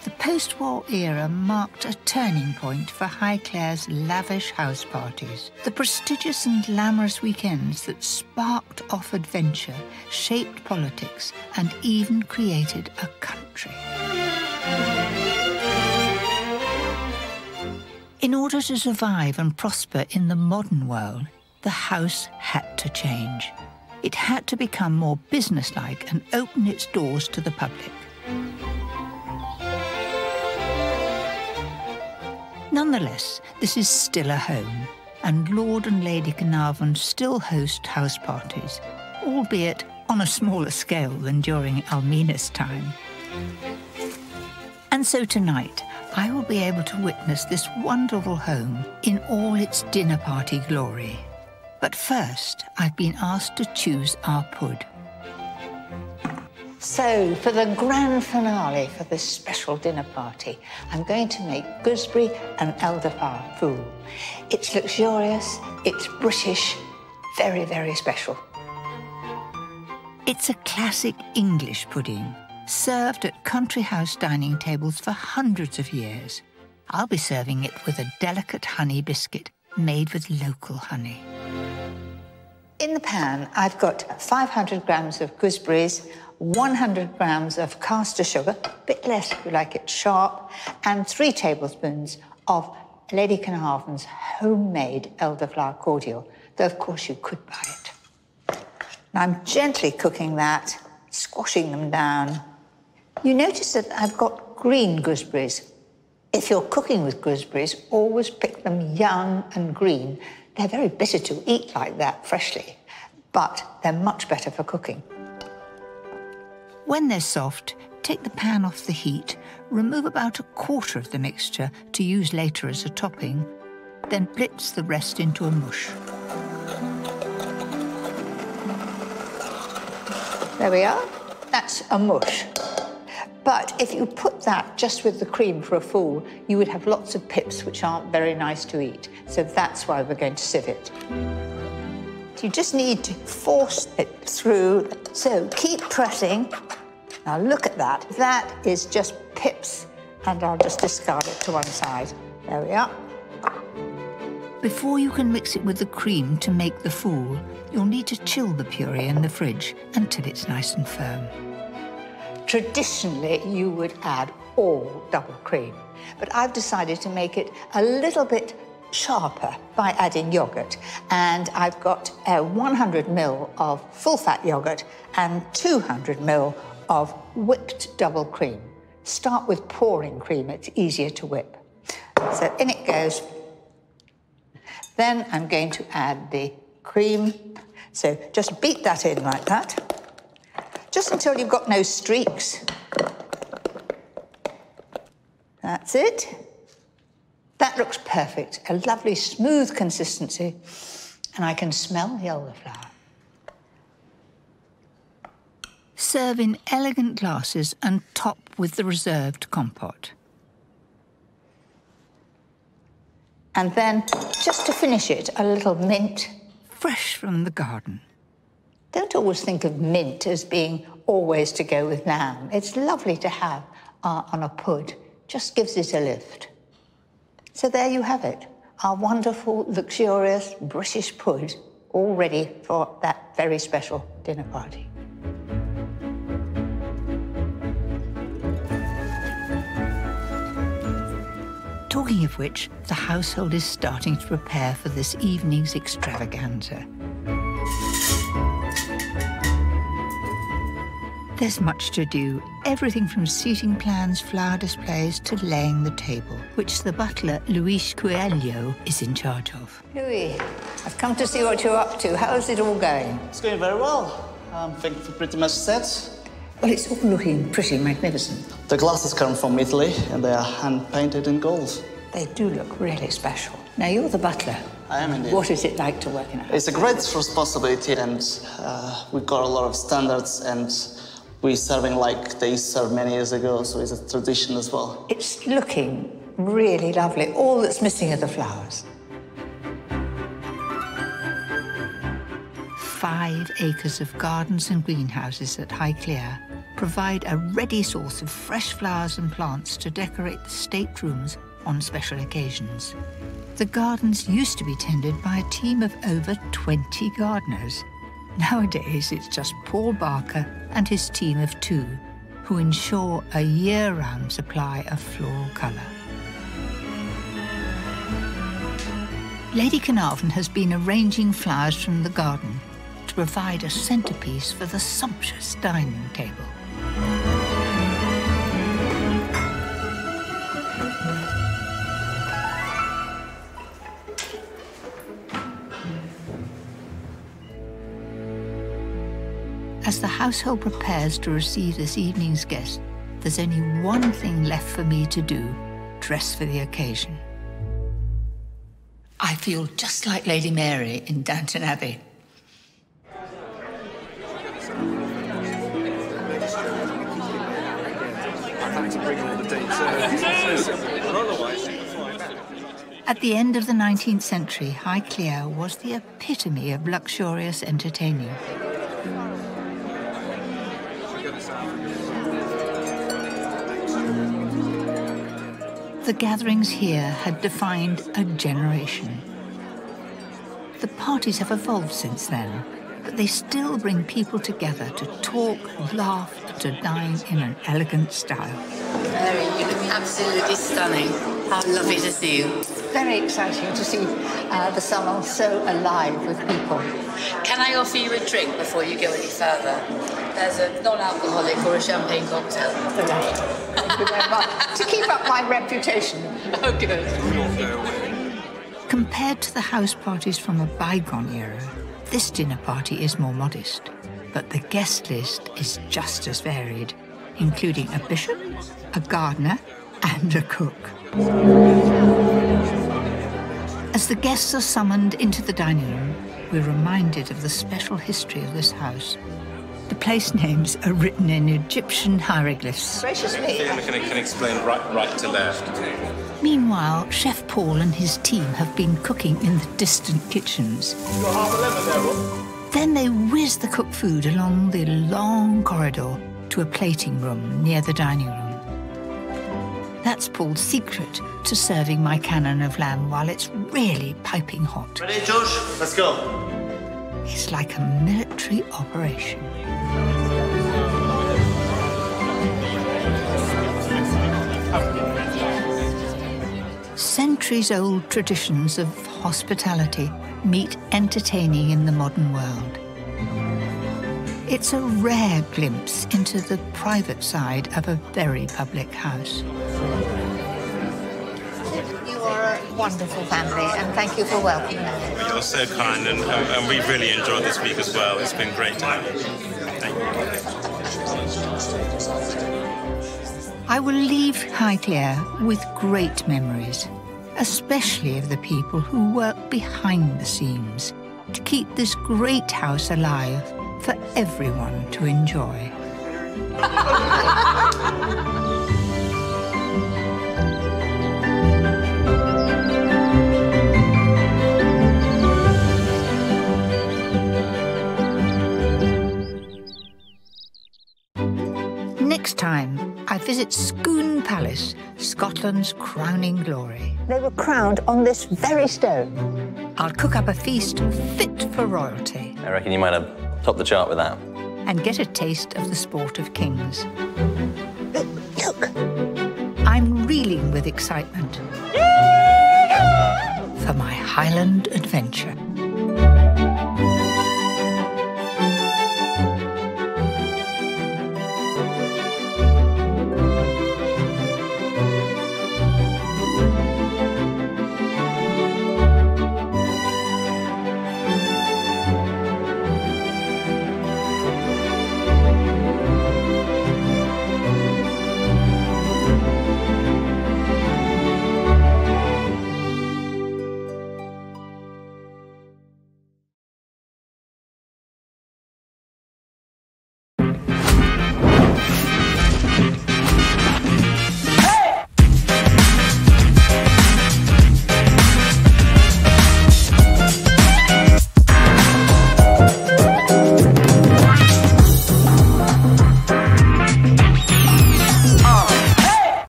The post war era marked a turning point for Highclere's lavish house parties. The prestigious and glamorous weekends that sparked off adventure, shaped politics, and even created a country. In order to survive and prosper in the modern world, the house had to change. It had to become more businesslike and open its doors to the public. Nonetheless, this is still a home, and Lord and Lady Carnarvon still host house parties, albeit on a smaller scale than during Almina's time. And so tonight, I will be able to witness this wonderful home in all its dinner party glory. But first, I've been asked to choose our pud. So, for the grand finale for this special dinner party, I'm going to make gooseberry and elderflower fool. It's luxurious, it's British, very, very special. It's a classic English pudding, served at country house dining tables for hundreds of years. I'll be serving it with a delicate honey biscuit made with local honey. In the pan, I've got 500 grams of gooseberries, 100 grams of caster sugar, a bit less if you like it sharp, and three tablespoons of Lady Carnarvon's homemade elderflower cordial, though of course you could buy it. Now I'm gently cooking that, squashing them down. You notice that I've got green gooseberries. If you're cooking with gooseberries, always pick them young and green. They're very bitter to eat like that freshly, but they're much better for cooking. When they're soft, take the pan off the heat, remove about a quarter of the mixture to use later as a topping, then blitz the rest into a mush. There we are. That's a mush. But if you put that just with the cream for a fool, you would have lots of pips which aren't very nice to eat. So that's why we're going to sieve it. You just need to force it through. So keep pressing now look at that. That is just pips, and I'll just discard it to one side. There we are. Before you can mix it with the cream to make the fool, you'll need to chill the puree in the fridge until it's nice and firm. Traditionally, you would add all double cream, but I've decided to make it a little bit sharper by adding yogurt. And I've got uh, a 100 ml of full-fat yogurt and 200 ml of whipped double cream. Start with pouring cream, it's easier to whip. So in it goes. Then I'm going to add the cream. So just beat that in like that, just until you've got no streaks. That's it. That looks perfect, a lovely smooth consistency, and I can smell the elderflower. Serve in elegant glasses and top with the reserved compote. And then, just to finish it, a little mint. Fresh from the garden. Don't always think of mint as being always to go with lamb. It's lovely to have uh, on a pud. Just gives it a lift. So there you have it. Our wonderful, luxurious British pud, all ready for that very special dinner party. Talking of which, the household is starting to prepare for this evening's extravaganza. There's much to do, everything from seating plans, flower displays, to laying the table, which the butler, Luis Coelho, is in charge of. Louis, I've come to see what you're up to. How's it all going? It's going very well. Um, I think we're pretty much set. Well, it's all looking pretty magnificent. The glasses come from Italy, and they are hand-painted in gold. They do look really special. Now, you're the butler. I am indeed. What is it like to work in a house? It's a great responsibility, and uh, we've got a lot of standards, and we're serving like they served many years ago, so it's a tradition as well. It's looking really lovely. All that's missing are the flowers. Five acres of gardens and greenhouses at Highclere provide a ready source of fresh flowers and plants to decorate the state rooms on special occasions. The gardens used to be tended by a team of over 20 gardeners. Nowadays, it's just Paul Barker and his team of two who ensure a year-round supply of floral colour. Lady Carnarvon has been arranging flowers from the garden to provide a centrepiece for the sumptuous dining table. As the household prepares to receive this evening's guest, there's only one thing left for me to do dress for the occasion. I feel just like Lady Mary in Downton Abbey. At the end of the 19th century, Highclere was the epitome of luxurious entertaining. The gatherings here had defined a generation. The parties have evolved since then, but they still bring people together to talk, laugh, to dine in an elegant style. Mary, you look absolutely stunning. How lovely to see you. Very exciting to see uh, the salon so alive with people. Can I offer you a drink before you go any further? There's a non-alcoholic or a champagne cocktail. Thank you very much. to keep up my reputation. Oh, good. Compared to the house parties from a bygone era, this dinner party is more modest. But the guest list is just as varied, including a bishop, a gardener, and a cook. As the guests are summoned into the dining room, we're reminded of the special history of this house. The place names are written in Egyptian hieroglyphs. Gracious me. Can, can explain right, right to left. Meanwhile, Chef Paul and his team have been cooking in the distant kitchens. Got half a lemon there, Then they whiz the cooked food along the long corridor to a plating room near the dining room. That's Paul's secret to serving my cannon of lamb while it's really piping hot. Ready, Josh? Let's go. It's like a military operation. Centuries old traditions of hospitality meet entertaining in the modern world. It's a rare glimpse into the private side of a very public house. You are a wonderful family, and thank you for welcoming us. You're so kind, and, and, and we've really enjoyed this week as well. It's been great to have you. Thank you. I will leave Highclere with great memories, especially of the people who work behind the scenes to keep this great house alive for everyone to enjoy. Next time, visit Scone Palace, Scotland's crowning glory. They were crowned on this very stone. I'll cook up a feast fit for royalty I reckon you might have topped the chart with that. and get a taste of the sport of kings. Look! I'm reeling with excitement for my Highland adventure.